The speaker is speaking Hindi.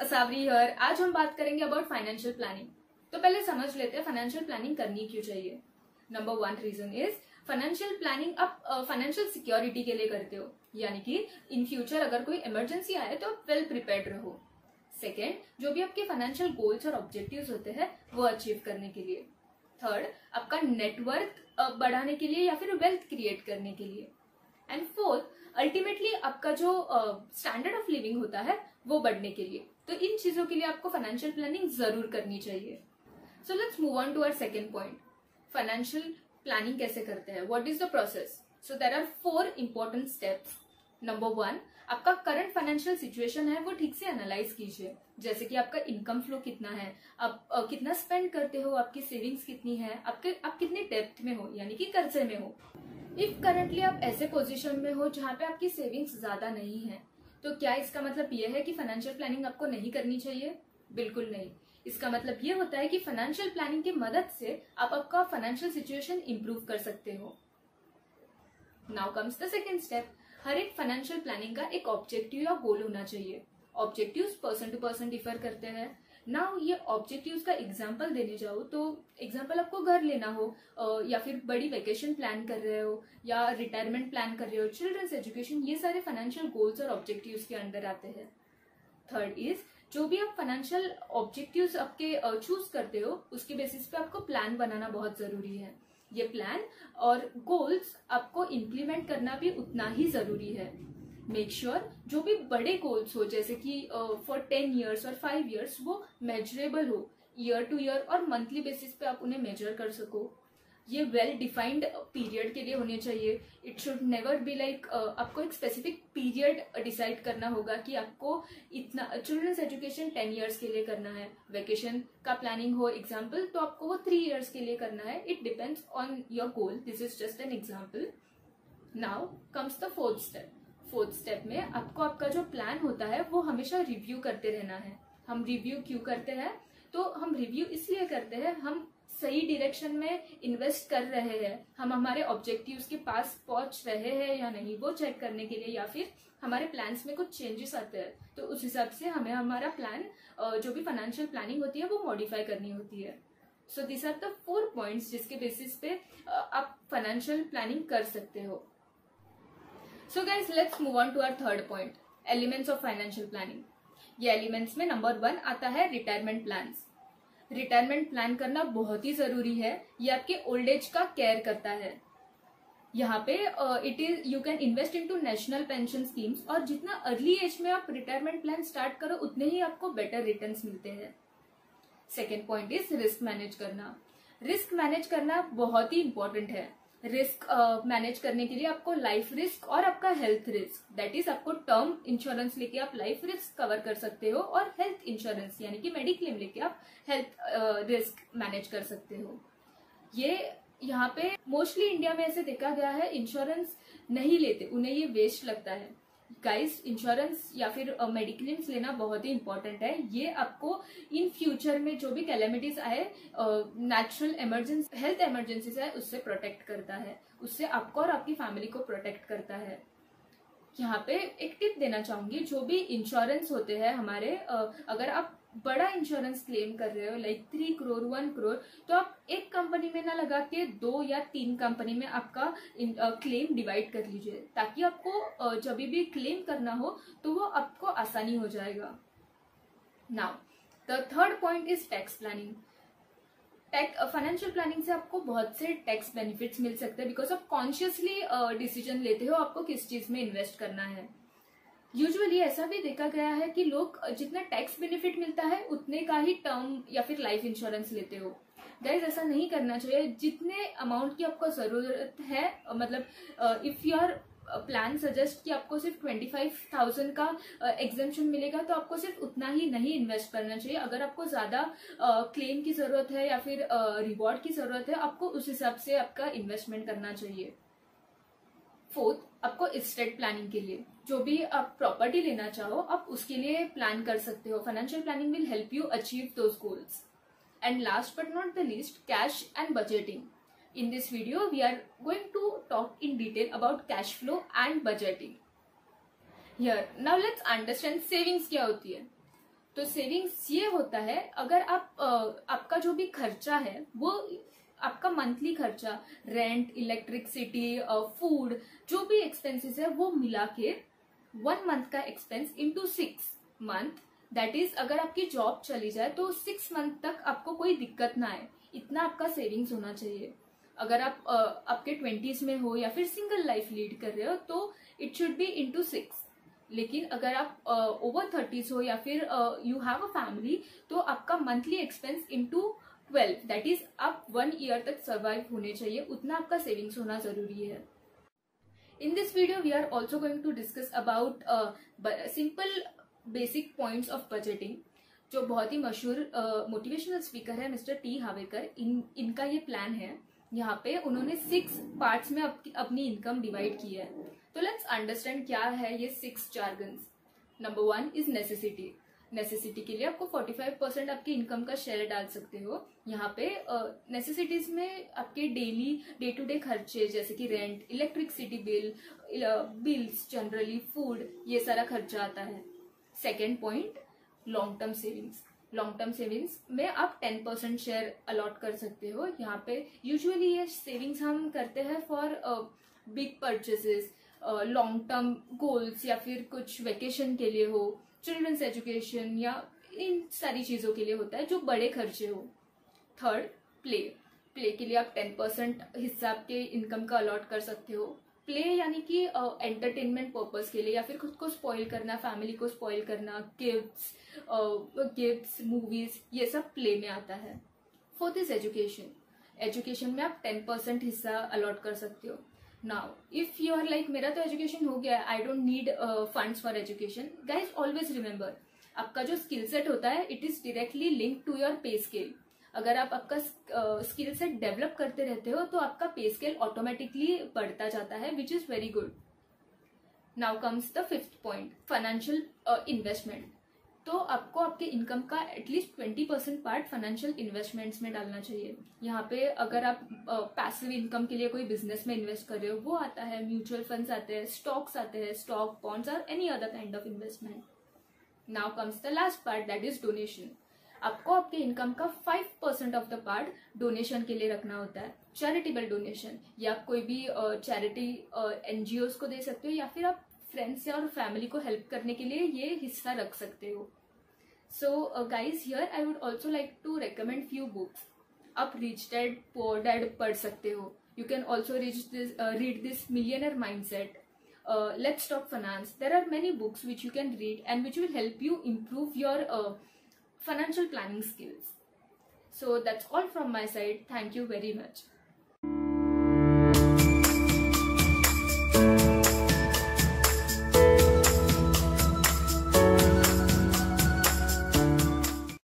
असावरी हर, आज हम बात करेंगे अबाउट फाइनेंशियल प्लानिंग तो पहले समझ लेते हैं फाइनेंशियल प्लानिंग करनी क्यों चाहिए? Number one reason is financial planning आप फाइनेंशियल सिक्योरिटी के लिए करते हो। यानी कि इन फ्यूचर अगर कोई इमरजेंसी आए तो आप वेल प्रिपेयर्ड रहो। सेकेंड जो भी आपके फाइनेंशियल गोल्स और ऑब्जेक्टिव होते हैं, वो अचीव करने के लिए। थर्ड आपका नेटवर्क बढ़ाने के लिए या फिर वेल्थ क्रिएट करने के लिए। एंड फोर्थ अल्टीमेटली आपका जो स्टैंडर्ड ऑफ़ लिविंग होता है, वो बढ़ने के लिए। तो इन चीज़ों के लिए आपको फाइनेंशियल प्लानिंग ज़रूर करनी चाहिए। So let's move on to our second point financial planning कैसे करते हैं? What is the process so there are four important steps number one आपका करंट फाइनेंशियल सिचुएशन है वो ठीक से एनालाइज कीजिए। जैसे कि आपका इनकम फ्लो कितना है आप आ, कितना स्पेंड करते हो आपकी सेविंग्स कितनी है आपके आप कितने डेप्थ में हो यानी कि कर्जे में हो। इफ़ करंटली आप ऐसे पोजीशन में हो जहाँ पे आपकी सेविंग्स ज़्यादा नहीं है तो क्या इसका मतलब यह है कि फाइनेंशियल प्लानिंग आपको नहीं करनी चाहिए? बिल्कुल नहीं। इसका मतलब यह होता है कि फाइनेंशियल प्लानिंग की मदद से आप आपका फाइनेंशियल सिचुएशन इंप्रूव कर सकते हो। Now comes the second step हर एक फाइनेंशियल प्लानिंग का एक ऑब्जेक्टिव या गोल होना चाहिए। Objective person to person differ करते हैं। नाउ ये ऑब्जेक्टिव्स का एग्ज़ाम्पल देने जाओ तो एग्ज़ाम्पल आपको घर लेना हो या फिर बड़ी वेकेशन प्लान कर रहे हो, या रिटायरमेंट प्लान कर रहे हो चिल्ड्रंस एजुकेशन ये सारे फाइनेंशियल गोल्स और ऑब्जेक्टिव्स के अंडर आते हैं। थर्ड इज़ जो भी आप फाइनेंशियल ऑब्जेक्टिव्स आपके चूज़ करते हो, उसके बेसिस पे आपको प्लान बनाना बहुत ज़रूरी है। ये प्लान और गोल्स आपको इम्प्लीमेंट करना भी उतना ही ज़रूरी है। मेक श्योर sure, जो भी बड़े गोल्स हो जैसे कि फॉर टेन ईयर्स और फाइव ईयर्स वो मेजरेबल हो ईयर टू ईयर और मंथली बेसिस पे आप उन्हें मेजर कर सको। ये वेल डिफाइंड पीरियड के लिए होने चाहिए। It should never be like आपको एक स्पेसिफिक पीरियड डिसाइड करना होगा कि आपको इतना चिल्ड्रंस एजुकेशन टेन ईयर्स के लिए करना है। वेकेशन का प्लानिंग हो एग्ज़ाम्पल तो आपको वो थ्री ईयर्स के लिए करना है। It depends on your goal this is just an example now comes the fourth step fourth step में आपको आपका जो प्लान होता है, वो हमेशा रिव्यू करते रहना है। हम रिव्यू क्यों करते हैं? तो हम रिव्यू इसलिए करते हैं, हम सही डायरेक्शन में इन्वेस्ट कर रहे हैं। हम हमारे ऑब्जेक्टिव्स के पास पहुँच रहे हैं या नहीं, वो चेक करने के लिए या फिर हमारे प्लान्स में कुछ चेंजेस आते हैं। तो उस हिसाब से हमें हमारा प्लान जो भी फाइनेंशियल प्लानिंग होती है, वो मॉडिफाई करनी होती है। So this are the four points जिसके बेसिस पे आप फाइनेंशियल प्लानिंग कर सकते हो। So guys let's move on to our third point elements of financial planning ये एलिमेंट्स में नंबर वन आता है रिटायरमेंट प्लान रिटायरमेंट प्लान करना बहुत ही ज़रूरी है, ये आपके ओल्ड एज का केयर करता है. यहाँ पे it is you can invest in to national pension schemes और जितना अर्ली एज में आप रिटायरमेंट प्लान स्टार्ट करो, उतने ही आपको बेटर रिटर्न मिलते हैं. Second point is risk manage करना. रिस्क मैनेज करना बहुत ही इंपॉर्टेंट है. रिस्क मैनेज uh, करने के लिए आपको लाइफ रिस्क और आपका हेल्थ रिस्क दैट इज़ आपको टर्म इंश्योरेंस लेके आप लाइफ रिस्क कवर कर सकते हो और हेल्थ इंश्योरेंस यानी कि मेडिक्लेम लेके आप हेल्थ रिस्क मैनेज कर सकते हो। ये यहाँ पे मोस्टली इंडिया में ऐसे देखा गया है इंश्योरेंस नहीं लेते उन्हें ये वेस्ट लगता है। गाइस इंश्योरेंस या फिर मेडिक्लेम्स uh, लेना बहुत ही इंपॉर्टेंट है। ये आपको इन फ्यूचर में जो भी कैलेमिटीज आए नेचुरल इमरजेंसी हेल्थ इमरजेंसीज है उससे प्रोटेक्ट करता है। उससे आपको और आपकी फैमिली को प्रोटेक्ट करता है। यहाँ पे एक टिप देना चाहूँगी जो भी इंश्योरेंस होते हैं हमारे अगर आप बड़ा इंश्योरेंस क्लेम कर रहे हो like three crore one crore तो आप एक कंपनी में ना लगा के दो या तीन कंपनी में आपका क्लेम डिवाइड कर लीजिए, ताकि आपको जब भी क्लेम करना हो तो वो आपको आसानी हो जाएगा। Now the third point is tax planning financial planning से आपको बहुत से टैक्स बेनिफिट्स मिल सकते हैं बिकॉज़ आप कॉन्शियसली डिसीज़न लेते हो आपको किस चीज़ में इन्वेस्ट करना है। यूजुअली ऐसा भी देखा गया है कि लोग जितना टैक्स बेनिफिट मिलता है उतने का ही टर्म या फिर लाइफ इंश्योरेंस लेते हो। गाइज़ ऐसा नहीं करना चाहिए। जितने अमाउंट की आपको ज़रूरत है मतलब इफ़ यूर प्लान सजेस्ट कि आपको सिर्फ़ ट्वेंटी फाइव थाउज़ेंड का एग्जामेशन uh, मिलेगा तो आपको सिर्फ़ उतना ही नहीं इन्वेस्ट करना चाहिए। अगर आपको ज़्यादा क्लेम uh, की ज़रूरत है या फिर रिवॉर्ड uh, की ज़रूरत है आपको उस हिसाब से आपका इन्वेस्टमेंट करना चाहिए। फोर्थ, आपको स्टेट प्लानिंग के लिए। जो भी आप प्रॉपर्टी लेना चाहो, आप उसके लिए प्लान कर सकते हो। Financial planning will help you achieve those goals and last but not the least cash and budgeting in this video we are going to talk in detail about cash flow and budgeting here now let's understand savings क्या होती है। तो सेविंग्स ये होता है, अगर आप आपका जो भी खर्चा है, वो आपका मंथली खर्चा रेंट इलेक्ट्रिसिटी फ़ूड जो भी एक्सपेंसेस है, वो मिला के वन मंथ का expense into six month that is अगर आपकी जॉब चली जाए तो सिक्स मंथ तक आपको कोई दिक्कत ना आए। इतना आपका सेविंग्स होना चाहिए। अगर आप आपके ट्वेंटीज में हो या फिर सिंगल लाइफ लीड कर रहे हो तो it should be into six लेकिन अगर आप ओवर थर्टीज हो या फिर यू हैव अ फैमिली तो आपका monthly expense into twelve that is आप वन ईयर तक सर्वाइव होने चाहिए उतना आपका सेविंग्स होना ज़रूरी है। In this video we are also going to discuss about simple basic points of budgeting जो बहुत ही मशहूर मोटिवेशनल स्पीकर है मिस्टर टी हावेकर इन इनका ये प्लान है। यहाँ पे उन्होंने सिक्स पार्ट्स में अप, अपनी इनकम डिवाइड की है। तो लेट्स अंडरस्टैंड क्या है ये six चार्गन्स number one is necessity necessity के लिए आपको 45 परसेंट आपकी इनकम का शेयर डाल सकते हो। यहाँ पे नेसेसिटीज uh, में आपके डेली डे टू डे खर्चे जैसे कि rent electricity bill bills generally food ये सारा खर्चा आता है। Second point long term savings long term savings में आप टेन परसेंट शेयर अलॉट कर सकते हो। यहाँ पे यूजुअली ये सेविंग्स हम करते हैं for big purchases long term goals या फिर कुछ वेकेशन के लिए हो। चिल्ड्रंस एजुकेशन या इन सारी चीज़ों के लिए होता है, जो बड़े खर्चे हो। थर्ड प्ले प्ले के लिए आप टेन परसेंट हिस्सा आपके इनकम का अलॉट कर सकते हो। प्ले यानी कि एंटरटेनमेंट पर्पज के लिए या फिर खुद को स्पॉइल करना फैमिली को स्पॉइल करना गिफ्ट्स गिफ्ट्स मूवीज़ ये सब प्ले में आता है। फोर्थ इज़ एजुकेशन एजुकेशन में आप टेन परसेंट हिस्सा अलॉट कर सकते हो। Now if you are like मेरा तो एजुकेशन हो गया I don't need funds for education guys always remember आपका जो स्किल सेट होता है it is directly link to your pay scale अगर आप आपका स्किल सेट डेवलप करते रहते हो तो आपका पे स्केल ऑटोमेटिकली बढ़ता जाता है which is very good now comes the fifth point financial investment तो आपको आपके इनकम का at least twenty percent part financial investments में डालना चाहिए। यहाँ पे अगर आप पैसिव इनकम के लिए कोई बिज़नेस में इन्वेस्ट कर रहे हो, वो आता है म्यूचुअल फंड्स आते हैं स्टॉक्स आते हैं स्टॉक बॉन्ड्स और any other kind of investment now comes the last part that is donation आपको आपके इनकम का five percent of the part donation के लिए रखना होता है। चैरिटेबल डोनेशन या आप कोई भी चैरिटी एनजीओ को दे सकते हो या फिर आप फ्रेंड्स और फैमिली को हेल्प करने के लिए ये हिस्सा रख सकते हो। So guys here I would also like to recommend few books आप रिच डैड पोअर डैड पढ़ सकते हो you can also rich this read this millionaire mindset let's talk finance there are many books which you can read and which will help you improve your uh, financial planning skills. So that's all from my side. Thank you very much.